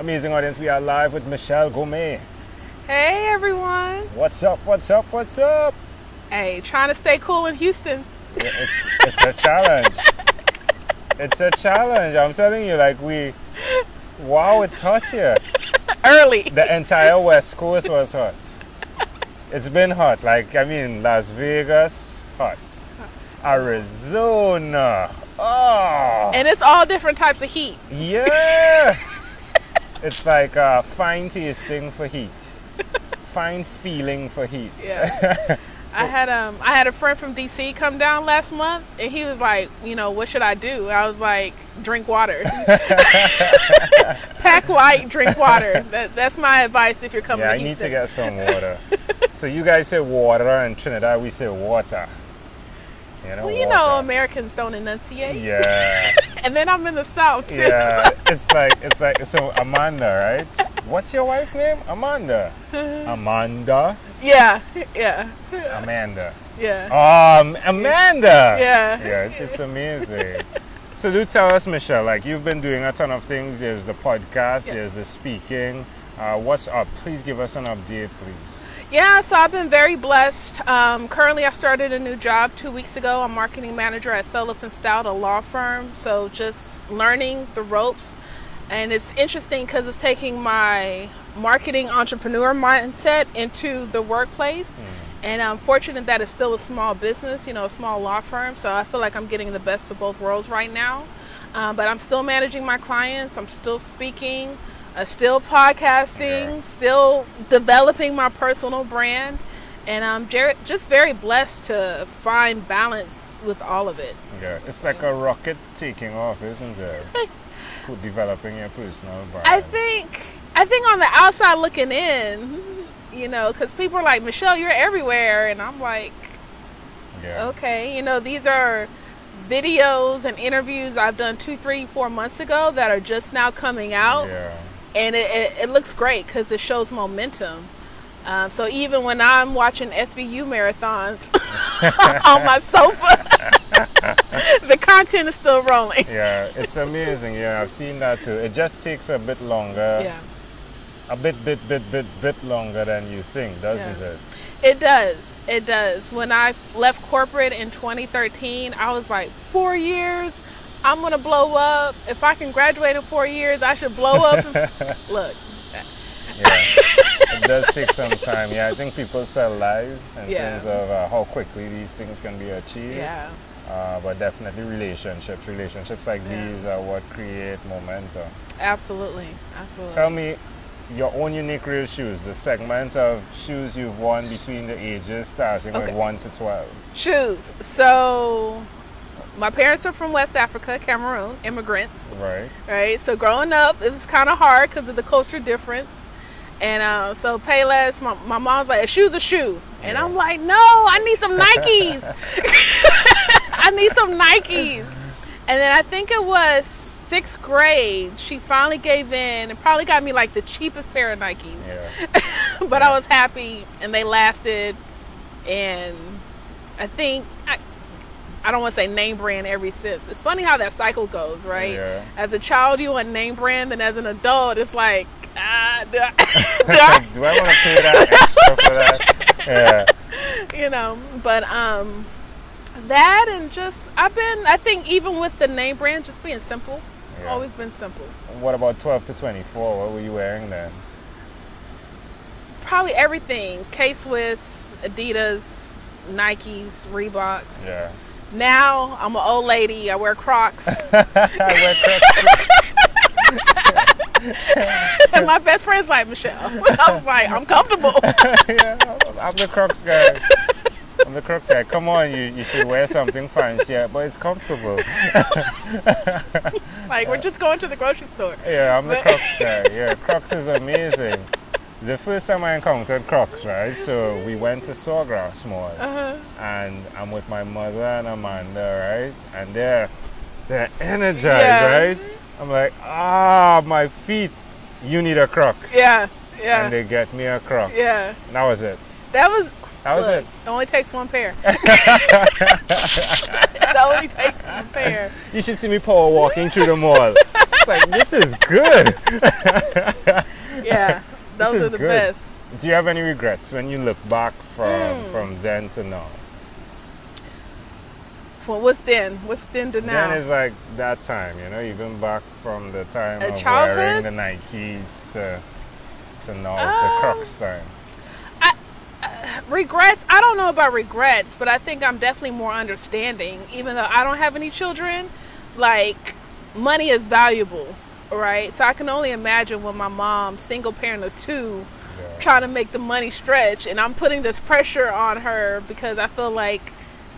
Amazing audience, we are live with Michelle Ngome. Hey everyone. What's up? What's up? What's up? Hey, trying to stay cool in Houston. It's, it's a challenge. It's a challenge. I'm telling you, like we, wow, it's hot here. Early. The entire West Coast was hot. It's been hot. Like I mean, Las Vegas, hot. Arizona, oh, And it's all different types of heat. yeah. It's like uh, fine tasting for heat, fine feeling for heat. Yeah. I had um I had a friend from DC come down last month and he was like, you know, what should I do? I was like, drink water. Pack light, drink water. That, that's my advice if you're coming Yeah, I need to get some water. so you guys say water, and Trinidad we say water. You know, well, you know. Americans don't enunciate. Yeah, And then I'm in the South too. yeah. It's like it's like so Amanda, right? What's your wife's name? Amanda. Amanda. yeah, yeah, Amanda. yeah. Um, Amanda. Yeah. Yeah, it's, it's amazing. So do tell us, Michelle. Like you've been doing a ton of things. There's the podcast. Yes. There's the speaking. Uh, what's up? Please give us an update, please. Yeah, so I've been very blessed. Um, currently, I started a new job two weeks ago. I'm marketing manager at Sullivan Stout, a law firm. So just learning the ropes, and it's interesting because it's taking my marketing entrepreneur mindset into the workplace. And I'm fortunate that it's still a small business, you know, a small law firm. So I feel like I'm getting the best of both worlds right now. Um, but I'm still managing my clients. I'm still speaking, uh, still podcasting, Yeah. still developing my personal brand. And I'm jer- just very blessed to find balance with all of it. Yeah, it's like a rocket taking off, isn't it? Developing your personal brand. I think I think on the outside looking in, you know, because people are like, Michelle, you're everywhere, and I'm like, yeah. okay, you know, these are videos and interviews I've done two, three, four months ago that are just now coming out, Yeah. And it, it, it looks great because it shows momentum. Um, so even when I'm watching SVU marathons on my sofa, the content is still rolling. Yeah, it's amazing. Yeah, I've seen that too. It just takes a bit longer, Yeah. a bit, bit, bit, bit, bit longer than you think, doesn't Yeah. it? It does. It does. When I left corporate in 2013, I was like, four years, I'm gonna blow up. If I can graduate in four years, I should blow up. Look, Yeah, it does take some time. Yeah, I think people sell lies in Yeah. terms of uh, how quickly these things can be achieved. yeah, Uh, but definitely relationships. Relationships like Yeah. these are what create momentum. absolutely, absolutely. Tell me your own unique real shoes, the segment of shoes you've worn between the ages starting Okay. with 1 to 12. Shoes. So, my parents are from West Africa, Cameroon, immigrants. Right? right? So growing up, it was kind of hard because of the culture difference. And uh, so Payless, my, my mom's like, a shoe's a shoe. And Yeah. I'm like, no, I need some Nikes. I need some Nikes. And then I think it was sixth grade, she finally gave in and probably got me like the cheapest pair of Nikes. Yeah. but I was happy and they lasted. And I think, I, I don't want to say name brand every since. It's funny how that cycle goes, right? Yeah. As a child, you want name brand, and as an adult, it's like, ah, do I, do Like, do I want to pay that extra for that? Yeah. You know. But um, that and just I've been, I think, even with the name brand, just being simple, Yeah. always been simple. What about 12 to 24? What were you wearing then? Probably everything: K Swiss, Adidas, Nikes, Reeboks. Yeah. Now I'm an old lady. I wear Crocs, I wear Crocs. and my best friend's like Michelle. I was like, I'm comfortable. yeah, I'm the Crocs guy. I'm the Crocs guy. Come on, you, you should wear something fancy, yeah, but it's comfortable. like we're just going to the grocery store. Yeah, I'm the Crocs guy. Yeah, Crocs is amazing. The first time I encountered Crocs, right? So we went to Sawgrass Mall, Uh-huh. And I'm with my mother and Amanda, right? And they're they're energized, Yeah. right? I'm like, ah, my feet. You need a Crocs. Yeah, yeah, And they get me a Crocs. yeah. And that was it. That was That was look, it. It only takes one pair. it only takes one pair. You should see me power walking through the mall. It's like, this is good. Yeah, those are the good. best. Do you have any regrets when you look back from Hmm. from then to now? Well, what's then? What's then to now? Then is like that time, you know, You even back from the time A of childhood? wearing the Nikes to to now Um, to Crocs time. regrets i don't know about regrets but i think i'm definitely more understanding even though i don't have any children like money is valuable right so i can only imagine when my mom single parent of two Yeah. trying to make the money stretch and i'm putting this pressure on her because i feel like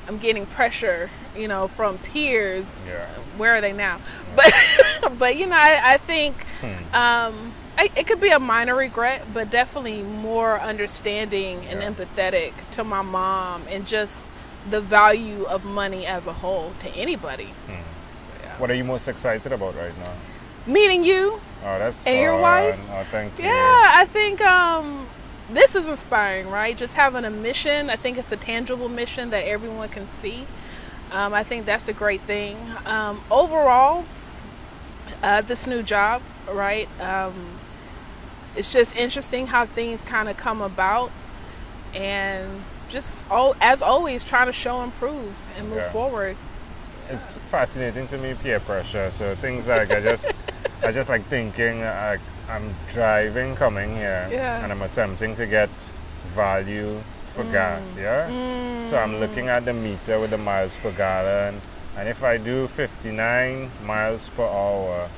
i'm getting pressure you know from peers Yeah. where are they now but but you know i, I think Hmm. um, I, it could be a minor regret, but definitely more understanding and Yeah. empathetic to my mom and just the value of money as a whole to anybody. Hmm. So, yeah. What are you most excited about right now? Meeting you, Oh, that's And your fun. wife? Oh, thank you. yeah, I think um, this is inspiring, right? Just having a mission. I think it's a tangible mission that everyone can see. Um, I think that's a great thing. Um, overall, uh, this new job, right? Um, it's just interesting how things kind of come about, and just all as always, trying to show, improve, and move Yeah. forward. It's fascinating to me peer pressure. So things like I just I just like thinking I, I'm driving coming here Yeah. and I'm attempting to get value for mm. gas, yeah? So I'm looking mm. at the meter with the miles per gallon and if I do 59 miles per hour,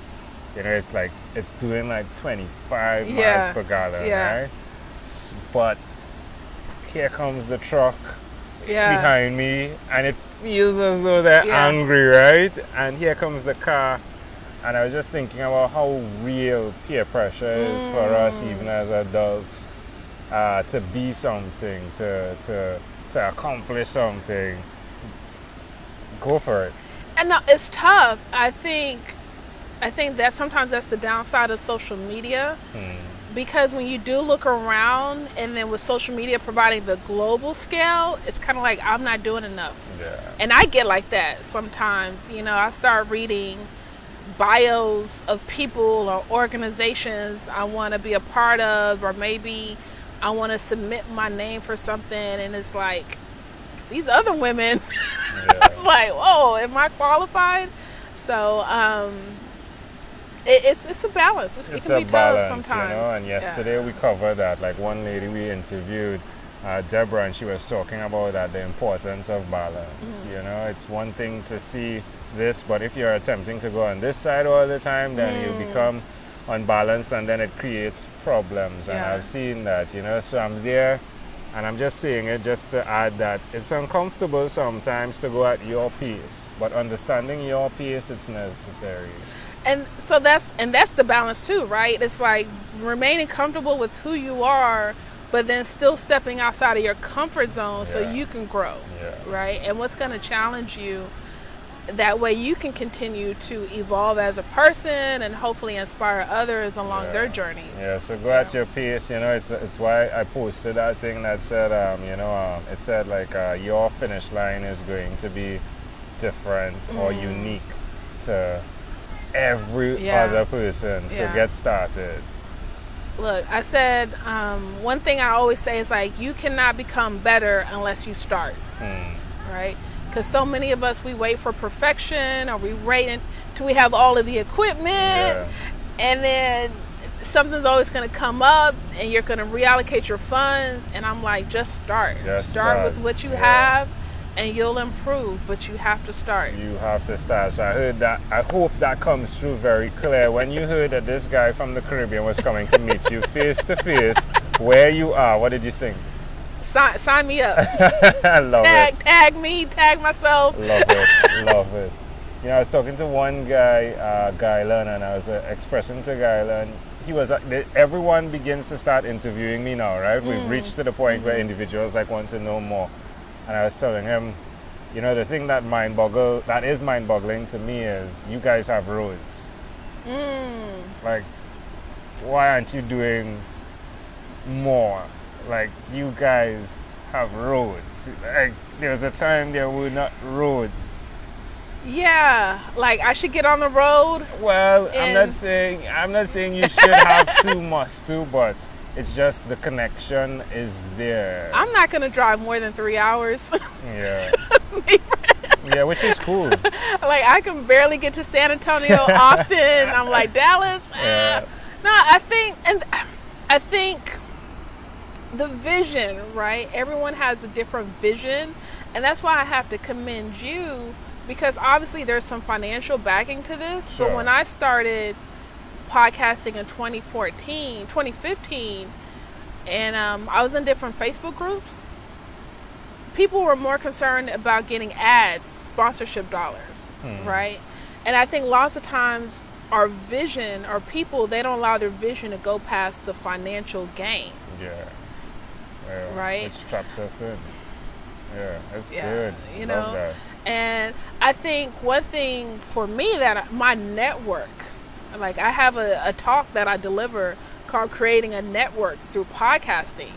you know, it's like it's doing like 25 Yeah. miles per gallon, Yeah. right? But here comes the truck Yeah, behind me and it feels as though they're angry, right? And here comes the car. And I was just thinking about how real peer pressure is for us, Mm. even as adults, uh, to be something, to, to, to accomplish something. Go for it. and no, it's tough. I think, I think that sometimes that's the downside of social media. Hmm. because when you do look around and then with social media providing the global scale it's kind of like i'm not doing enough Yeah. and i get like that sometimes you know i start reading bios of people or organizations i want to be a part of or maybe i want to submit my name for something and it's like these other women Yeah. it's like whoa am i qualified so um it, it's it's a balance it's, it can a be tough balance, sometimes you know. And Yeah. yesterday we covered that. Like one lady we interviewed, uh, Deborah, and she was talking about that the importance of balance. Mm-hmm. You know, it's one thing to see this, but if you're attempting to go on this side all the time, then Mm. you become unbalanced, and then it creates problems. And Yeah. I've seen that. You know, so I'm there. And I'm just saying it just to add that it's uncomfortable sometimes to go at your pace, but understanding your pace, it's necessary. and so that's and that's the balance too right it's like remaining comfortable with who you are but then still stepping outside of your comfort zone so you can grow Yeah. right and what's going to challenge you that way you can continue to evolve as a person and hopefully inspire others along Yeah. their journeys Yeah, so go at your pace. You know, it's, it's why I posted that thing that said, um, you know, um, it said like uh, your finish line is going to be different or Mm. unique to every Yeah. other person. So Yeah. get started. Look i said um, one thing i always say is like you cannot become better unless you start Hmm. right? Because so many of us, we wait for perfection or we wait until we have all of the equipment Yeah. and then something's always going to come up and you're going to reallocate your funds. And I'm like, just start. Just start, start. with what you Yeah. have and you'll improve, but you have to start. You have to start. So I heard that. I hope that comes through very clear. When you heard that this guy from the Caribbean was coming to meet you face to face, where you are, what did you think? Sign, sign me up. I love it. tag, tag me, tag myself. Love it, love it. You know, I was talking to one guy, uh, Guylan, and I was uh, expressing to Guy Guylan. He was uh, everyone begins to start interviewing me now, right? We've reached to the point where individuals like want to know more, and I was telling him, you know, the thing that mind boggle that is mind boggling to me is you guys have roads. Mm, Like, why aren't you doing more? Like, you guys have roads. Like, there was a time there were not roads. Yeah, like I should get on the road. Well, I'm not saying I'm not saying you should have to, must to, but it's just the connection is there. I'm not gonna drive more than three hours. yeah. yeah, which is cool. like I can barely get to San Antonio, Austin. I'm like Dallas. ah. Yeah. No, I think, and I think the vision, right? Everyone has a different vision, and that's why I have to commend you because obviously there's some financial backing to this. Sure. But when I started podcasting in 2014, 2015, and um, I was in different Facebook groups, people were more concerned about getting ads, sponsorship dollars, Hmm. right? And I think lots of times our vision or people they don't allow their vision to go past the financial gain. Yeah. yeah. Right? Which traps us in. Yeah, that's Yeah, good. you Love know, that. And I think one thing for me that my network, like I have a, a talk that I deliver called Creating a Network through Podcasting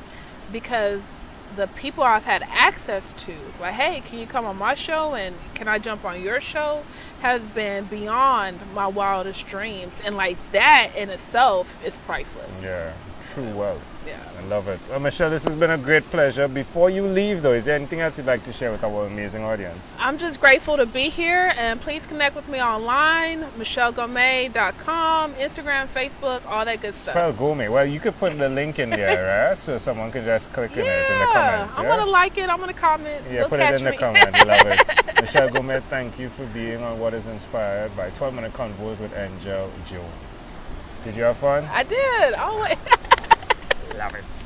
because the people I've had access to, like, hey, can you come on my show and can I jump on your show, has been beyond my wildest dreams. And like that in itself is priceless. Yeah. True wealth. Yeah. I love it. Well, Michelle, this has been a great pleasure. Before you leave, though, is there anything else you'd like to share with our amazing audience? I'm just grateful to be here and please connect with me online, michellengome.com, Instagram, Facebook, all that good stuff. Well, Ngome. Well, you could put the link in there, right? So someone could just click in it in the comments. Yeah? I'm gonna like it. I'm gonna comment. Yeah, put catch it in the me. comment. I love it. Michelle Ngome, thank you for being on What is Inspired by 12 Minute Convos with Angel Jones. Did you have fun? I did. Always. Love it.